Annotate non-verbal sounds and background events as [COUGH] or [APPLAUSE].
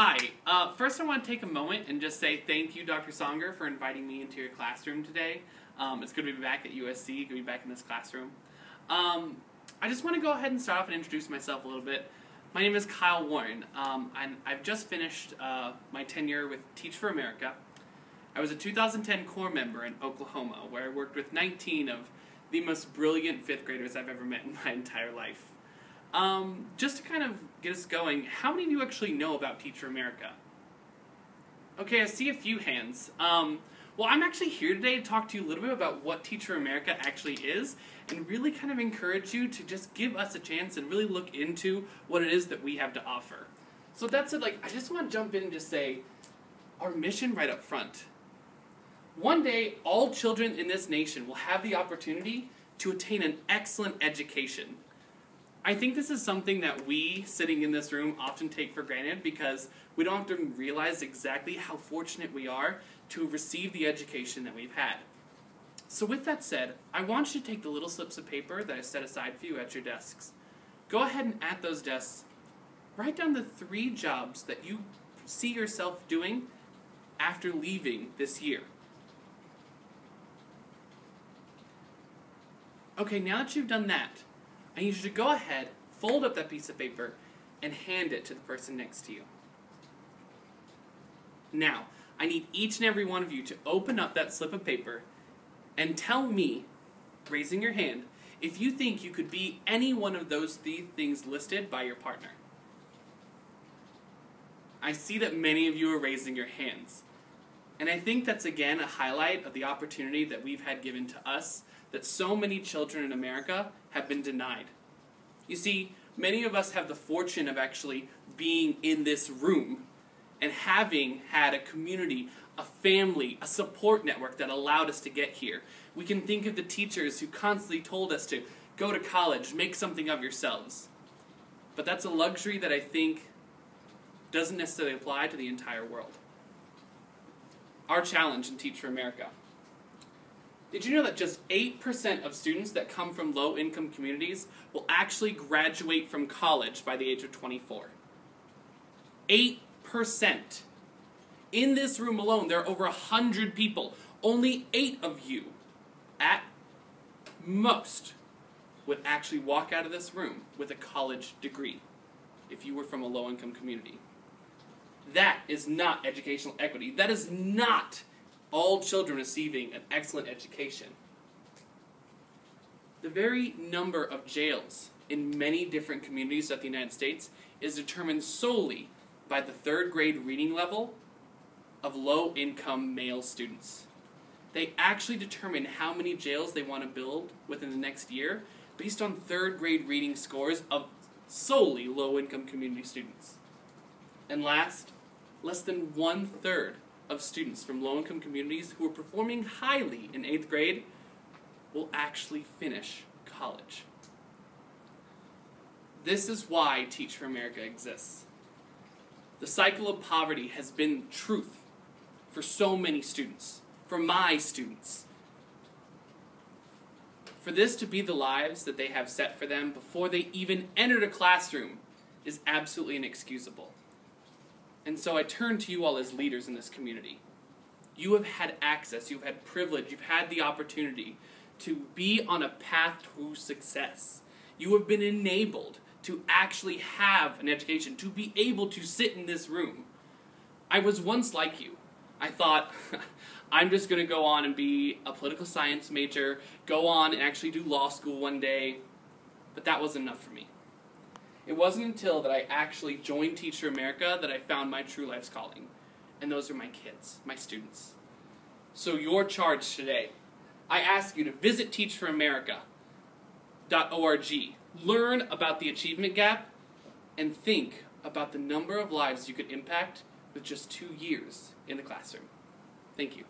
Hi. Uh, first, I want to take a moment and just say thank you, Dr. Songer, for inviting me into your classroom today. Um, it's good to be back at USC, good to be back in this classroom. Um, I just want to go ahead and start off and introduce myself a little bit. My name is Kyle Warren, um, I've just finished uh, my tenure with Teach for America. I was a 2010 Corps member in Oklahoma, where I worked with 19 of the most brilliant fifth graders I've ever met in my [LAUGHS] entire life. Um, just to kind of get us going, how many of you actually know about Teach for America? Okay, I see a few hands. Um, well, I'm actually here today to talk to you a little bit about what Teach for America actually is and really kind of encourage you to just give us a chance and really look into what it is that we have to offer. So that said, like, I just want to jump in and just say our mission right up front. One day, all children in this nation will have the opportunity to attain an excellent education. I think this is something that we, sitting in this room, often take for granted because we don't often realize exactly how fortunate we are to receive the education that we've had. So, with that said, I want you to take the little slips of paper that I set aside for you at your desks. Go ahead and at those desks, write down the three jobs that you see yourself doing after leaving this year. Okay, now that you've done that, I need you to go ahead, fold up that piece of paper, and hand it to the person next to you. Now, I need each and every one of you to open up that slip of paper and tell me, raising your hand, if you think you could be any one of those three things listed by your partner. I see that many of you are raising your hands. And I think that's again a highlight of the opportunity that we've had given to us that so many children in America have been denied. You see, many of us have the fortune of actually being in this room and having had a community, a family, a support network that allowed us to get here. We can think of the teachers who constantly told us to go to college, make something of yourselves. But that's a luxury that I think doesn't necessarily apply to the entire world. Our challenge in Teach for America did you know that just 8% of students that come from low income communities will actually graduate from college by the age of 24? 8%. In this room alone, there are over 100 people. Only 8 of you, at most, would actually walk out of this room with a college degree if you were from a low income community. That is not educational equity. That is not all children receiving an excellent education. The very number of jails in many different communities of the United States is determined solely by the third grade reading level of low income male students. They actually determine how many jails they want to build within the next year based on third grade reading scores of solely low income community students. And last, less than one third of students from low income communities who are performing highly in eighth grade will actually finish college. This is why Teach for America exists. The cycle of poverty has been truth for so many students, for my students. For this to be the lives that they have set for them before they even entered a classroom is absolutely inexcusable. And so I turn to you all as leaders in this community. You have had access, you've had privilege, you've had the opportunity to be on a path to success. You have been enabled to actually have an education, to be able to sit in this room. I was once like you. I thought, [LAUGHS] I'm just going to go on and be a political science major, go on and actually do law school one day. But that wasn't enough for me. It wasn't until that I actually joined Teach for America that I found my true life's calling. And those are my kids, my students. So your charge today, I ask you to visit teachforamerica.org, learn about the achievement gap, and think about the number of lives you could impact with just two years in the classroom. Thank you.